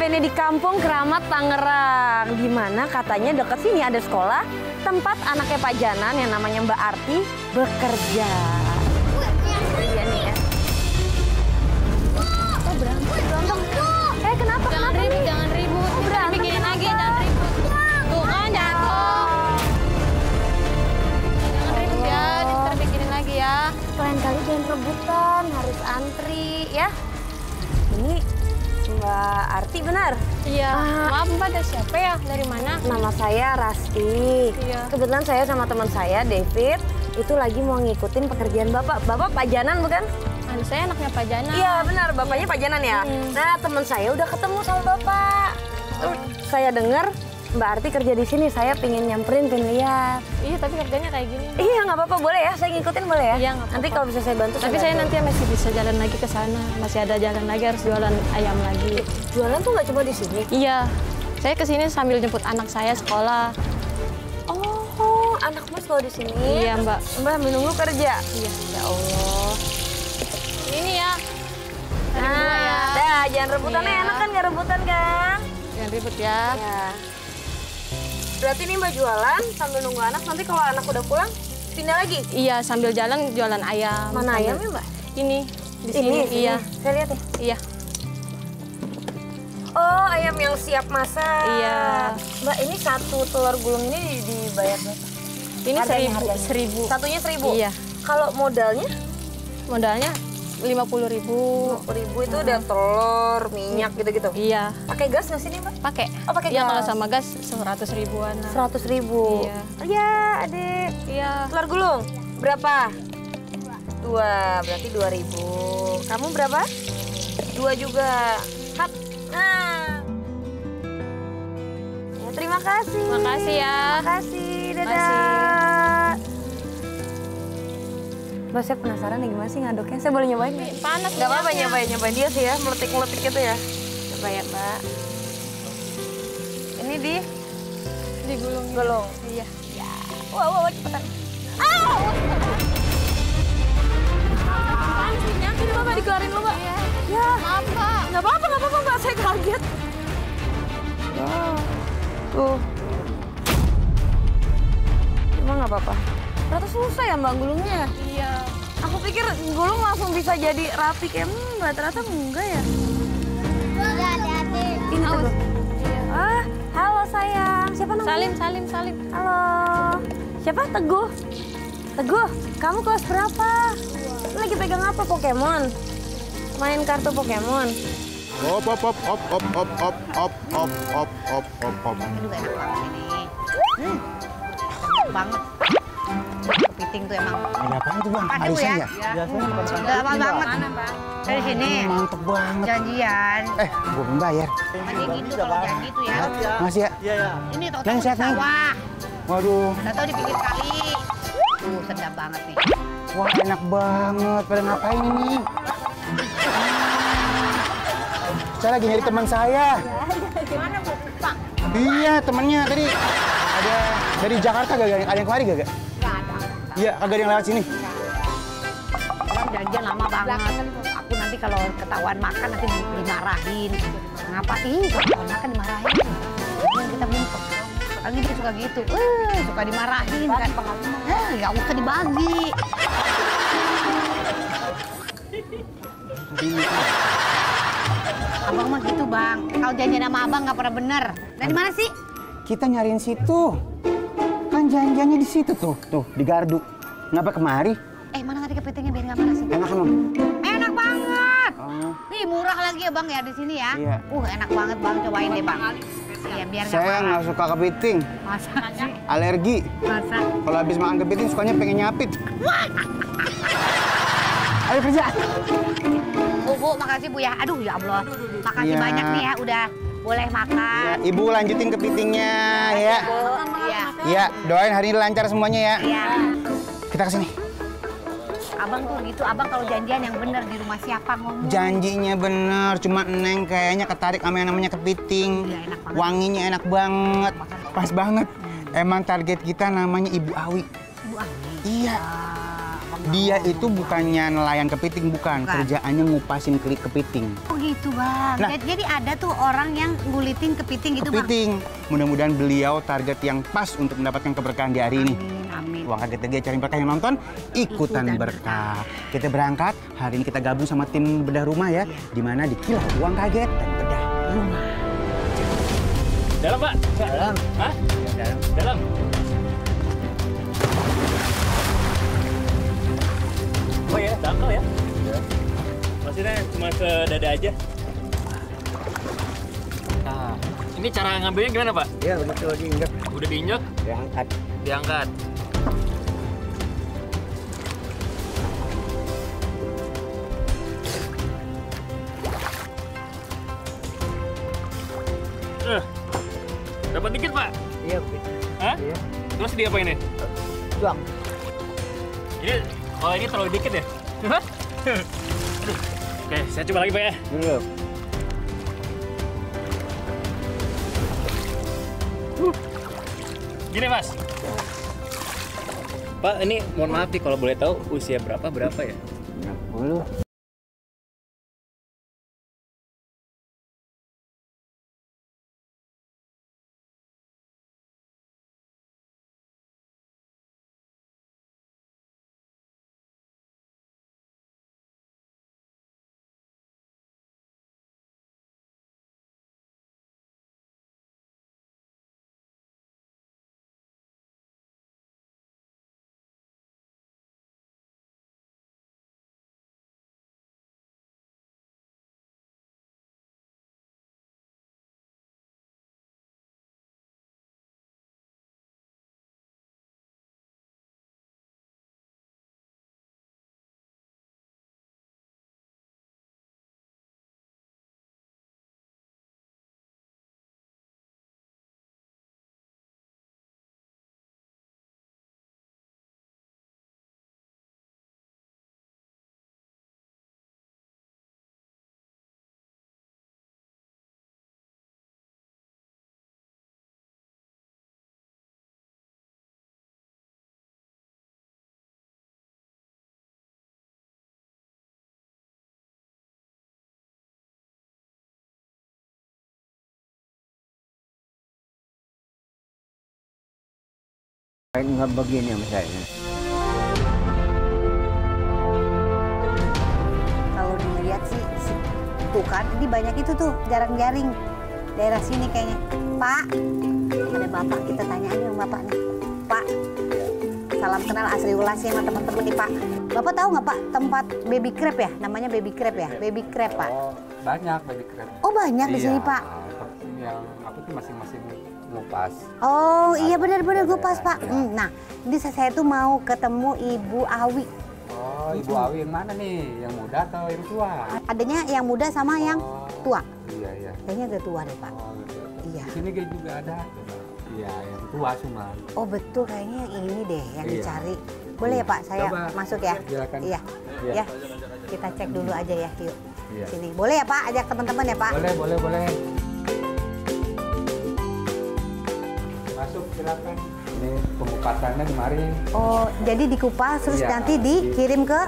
sampai nih di Kampung Keramat Tangerang. Di mana katanya dekat sini ada sekolah tempat anaknya Pak Janan yang namanya Mbak Arti bekerja. Iya nih ya. Oh berantem. Berantem. Eh kenapa? Jangan kenapa ribut, jangan ribut. Oh, berantem Bikinin lagi, jangan ribut. Tuh kan jatuh. Jangan ribut ya, ntar bikinin lagi ya. Lain kali jangan rebutan, harus antri ya. Mbak Arti benar? Iya. Ah. Maaf Mbak, dari siapa ya? Dari mana? Nama saya Rasti. Iya. Kebetulan saya sama teman saya David itu lagi mau ngikutin pekerjaan Bapak. Bapak Pak Janan bukan? Anu saya anaknya Pak Jana. Iya benar, bapaknya Pak Janan ya. Hmm. Nah teman saya udah ketemu sama Bapak. Terus saya dengar Mbak Arti kerja di sini. Saya pingin nyamperin, pingin lihat. Iya, tapi kerjanya kayak gini. Iya nggak apa-apa, boleh ya? Saya ngikutin boleh ya? Iya, nggak Nanti apa-apa. kalau bisa saya bantu. Tapi saya bantu. nanti masih bisa jalan lagi ke sana. Masih ada jalan lagi, harus jualan ayam lagi. jualan tuh nggak cuma di sini. Iya. Saya ke sini sambil jemput anak saya sekolah. Oh, anak mas kalau di sini. Iya, Mbak. Mbak ambil nunggu kerja. Iya. Ya Allah. Ini ya. Ada Nah, ya. dah jangan rebutan Iya. enak kan nggak rebutan kan? Jangan ribut ya. Ya. Berarti nih Mbak jualan sambil nunggu anak. Nanti kalau anak udah pulang pindah lagi. Iya, sambil jalan jualan ayam. Mana Sambil- ayamnya Mbak? Ini di sini. Ini, Iya. sini. Saya lihat ya. Iya. Oh, ayam yang siap masak. Iya. Mbak, ini satu telur gulung ini di- dibayar berapa? Ini Harganya, seribu. harganya. Seribu. Satunya seribu? Iya. Kalau modalnya? Modalnya lima puluh ribu. ribu itu udah telur, minyak gitu-gitu. Iya. Pakai gas nggak sini, Mbak? Pakai. Oh, pakai Iya, gas. kalau sama gas seratus ribuan. Seratus ribu. Iya. Iya, adik. Iya. Telur gulung, berapa? Dua, berarti dua ribu. Kamu berapa? Dua juga. Hap. Nah. Ya, terima kasih. Makasih ya. Terima kasih. Dadah. Makasih. Mbak, saya penasaran nih gimana sih ngaduknya. Saya boleh nyobain nggak? Panas Gak apa-apa nyobain, nyobain dia sih ya, meletik-meletik gitu ya. Coba ya, Mbak. Ini di Digulung. gulung. Iya. Wah, wah, wah, cepetan. Panas minyaknya Ini Mbak, dikeluarin dulu, Mbak. Ya, Maaf, Pak. nggak apa-apa, nggak apa-apa, Mbak. Saya kaget. Oh, tuh. Emang nggak apa-apa. Ternyata susah ya, Mbak, gulungnya. Iya. Aku pikir gulung langsung bisa jadi rapi kayak hmm, Mbak. Ternyata enggak ya. Ini tuh. Ah, halo sayang. Siapa namanya? Salim, salim, salim. Halo. Siapa? Teguh. Teguh, kamu kelas berapa? Lu lagi pegang apa Pokemon? Main kartu Pokemon. Op, op, op, op, op, op, op, op, op, op, op, op, op. Aduh enak banget ini. Hmm. Enak banget. Kepiting tuh emang. Ada apaan tuh bang? Apa tuh Arisan ya? ya? Gampang banget. Dari sini. Mantep banget. Janjian. Eh, gua belum bayar. Masih gitu kalau janji tuh ya. Masih ya? Ini tau Yang tau Neng. sawah. Waduh, Udah tau di pinggir kali. Tuh sedap banget nih. wah enak banget. Pada ngapain ini? Saya lagi nyari teman saya. Gimana bu? Pak? Iya, temannya tadi ada dari Jakarta gak? Ada yang kemari gak? Gak. Iya, kagak ada yang lewat sini. Orang janjian lama banget. Aku nanti kalau ketahuan makan nanti dimarahin. Ngapain? Kalau ketahuan makan dimarahin. Yang kita ngumpet. Lagi dia suka gitu. Eh, suka dimarahin kan. Eh, nggak usah dibagi. Abang mah gitu bang. Kalau janjian sama abang nggak pernah bener. Dari mana sih? Kita nyariin situ. Janjiannya di situ tuh, tuh di gardu. Ngapa kemari? Eh mana tadi kepitingnya biar nggak marah sih? Enak emang. Enak banget. Oh, Nih murah lagi ya bang ya di sini ya. Iya. Uh enak banget bang cobain deh bang. Iya biar nggak saya nggak suka kepiting, Masa sih? alergi. Masa? Kalau habis makan kepiting sukanya pengen nyapit. Ayo kerja. Bu, bu, makasih Bu ya. Aduh ya Allah. Makasih Iya. banyak nih ya udah boleh makan. Ibu lanjutin kepitingnya ya. Iya. Iya, doain hari ini lancar semuanya ya. Iya. Kita ke sini. Abang tuh gitu, abang kalau janjian yang bener di rumah siapa ngomong. Janjinya bener, cuma Neng kayaknya ketarik sama yang namanya kepiting. Iya, enak banget. Wanginya enak banget. Pas banget. Emang target kita namanya Ibu Awi. Bu Ani. Iya. Ah, Abang Dia itu bukannya nelayan kepiting, bukan. Bukan. Kerjaannya ngupasin keli kepiting. Oh gitu bang. Nah. Jadi- ada tuh orang yang ngulitin kepiting gitu bang. kepiting. Mudah-mudahan beliau target yang pas untuk mendapatkan keberkahan di hari ini. Amin amin. Uang kaget dia cari berkah yang nonton, ikutan Ikutan berkah. Kita berangkat, hari ini kita gabung sama tim bedah rumah ya. Di mana di kilau uang kaget dan bedah rumah. Dalam, Pak. Dalam. Hah? Dalam. Dalam. Oh ya, dangkal ya? Maksudnya cuma ke dada aja. Nah, ini cara ngambilnya gimana, Pak? Ya betul diingat. Udah diinjek, Diangkat. diangkat. Eh, dapat dikit, Pak. Iya. Hah? Iya. Terus diapain ya? Tuang. Ini, oh ini terlalu dikit ya? Hah? Aduh. Oke, saya coba lagi, Pak ya. Dulu. Gini, Mas. Pak, ini mohon maaf nih kalau boleh tahu usia berapa berapa ya? 60. Kayak nggak begini sama saya. Kalau dilihat sih, si- tuh kan, ini banyak itu tuh jarang-jaring daerah sini kayaknya. Pak, ada bapak kita tanya aja sama bapak nih. Pak, salam kenal Asri Ulasi sama teman-teman nih Pak. Bapak tahu nggak Pak tempat baby crab ya? Namanya baby crab ya? Baby crab Pak. Oh, banyak baby crab. Oh banyak di sini Iya, Pak. Yang apa tuh masing-masing ngupas. Oh iya benar-benar gue ada- pas Pak. iya. Hmm, nah, ini saya tuh mau ketemu Ibu Awi. Oh, Ibu Awi yang mana nih? Yang muda atau yang tua? Adanya yang muda sama yang Oh, tua. Iya, iya. Kayaknya udah tua deh Pak. Oh, gitu. Iya. Di sini kayak juga ada. Iya, yang tua cuma. Oh betul kayaknya yang ini deh yang Iya. dicari. Boleh ya Pak saya Coba. masuk ya? Silakan. Iya. Iya. Ya. Kita cek dulu aja ya, yuk. Iya. Sini. Boleh ya Pak ajak teman-teman ya Pak? Boleh, boleh, boleh. Silakan. Ini pengupasannya di mari. Oh, jadi dikupas terus Iya. nanti dikirim ke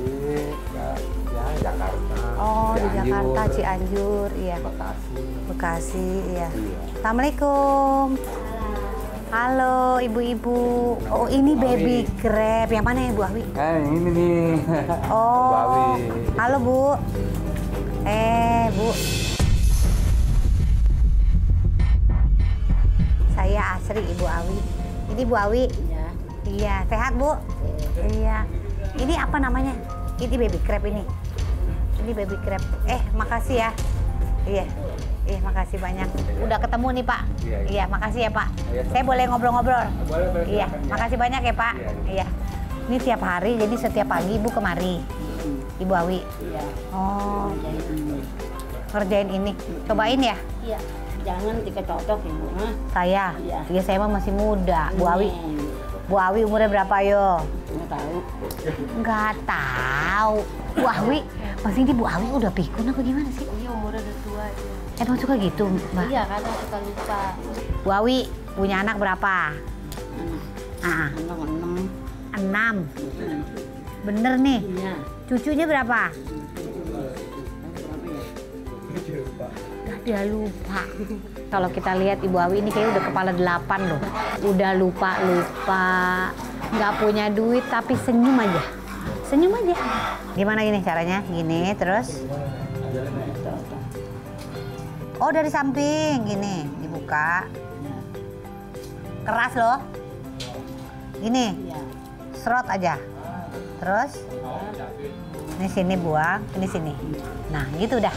Di ya, ya, Jakarta. Oh, di Cianjur, Jakarta, Cianjur, iya. Bekasi. Bekasi, iya. Iya. Assalamualaikum. Halo ibu-ibu. Oh ini Bu baby Awi. crab. Yang mana ya Bu Awi? Eh, yang ini nih. Oh. Bu Awi. Halo Bu. Eh Bu. Awi. Ini Bu Awi. Iya. Iya, sehat Bu? Iya. Ini apa namanya? Ini baby crab ini. Ini baby crab. Eh, makasih ya. Iya. Iya, makasih banyak. Udah ketemu nih, Pak. Iya, iya. Iya, makasih ya, Pak. Iya, Saya boleh ngobrol-ngobrol? Boleh, boleh, Iya, ya. makasih banyak ya, Pak. Iya, Iya. Ini tiap hari, jadi setiap pagi Ibu kemari. Ibu Awi. Iya, Oh, ngerjain ini. Cobain ya? iya. Jangan cocok ibu. Hah? Saya. Iya. Iya, saya mah masih muda. Bu Awi. Bu Awi umurnya berapa yo? Nggak tahu. Nggak tahu. Bu Awi, Mas ini Bu Awi udah pikun apa gimana sih? Iya umurnya udah tua. Emang suka gitu, Mbak? Iya kadang suka lupa. Bu Awi punya anak berapa? Ah, Enam enam. enam. Bener nih. Iya. Cucunya berapa? Dia lupa. Kalau kita lihat Ibu Awi ini kayak udah kepala delapan loh. Udah lupa-lupa. Nggak punya duit tapi senyum aja. Senyum aja. Gimana gini caranya? Gini terus. Oh dari samping gini dibuka. Keras loh. Gini. Serot aja. Terus ini sini buang, ini sini. Nah, gitu dah.